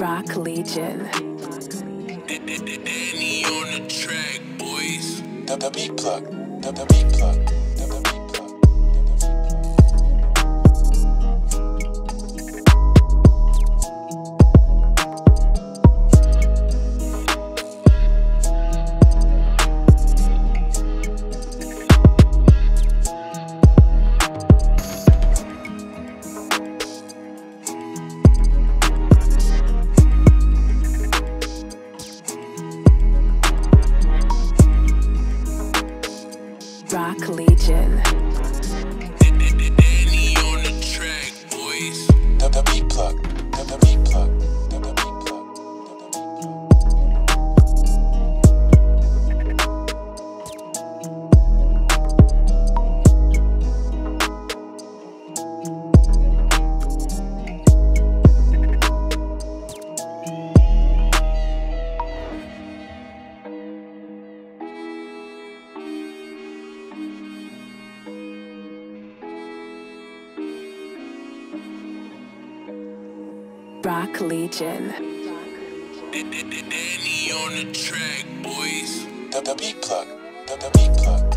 Roc Legion. Danny on the track, boys. The, the beat plug. The, the beat plug. Roc Legion. Danny on the track, boys. The, the beat plug. The, the beat plug. Roc Legion. Danny on the track, boys. The, the beat plug. The, the beat plug.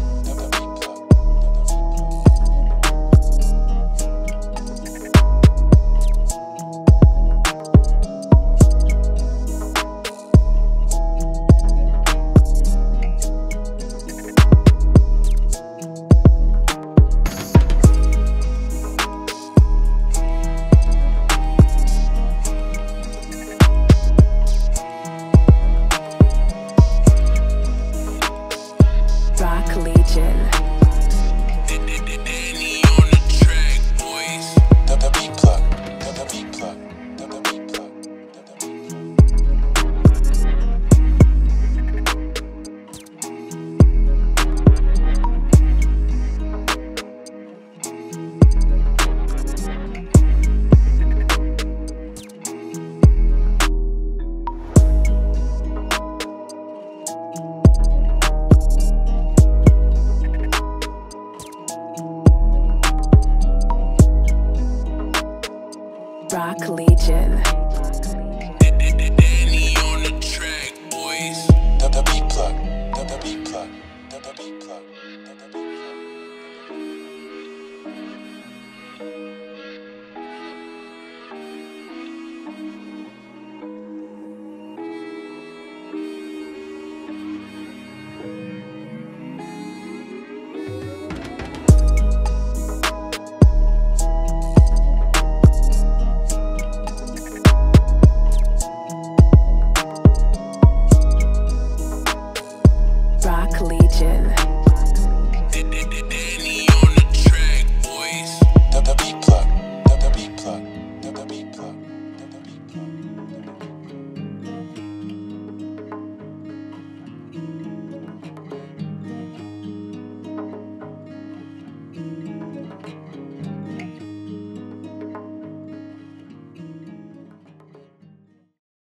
Roc Legion.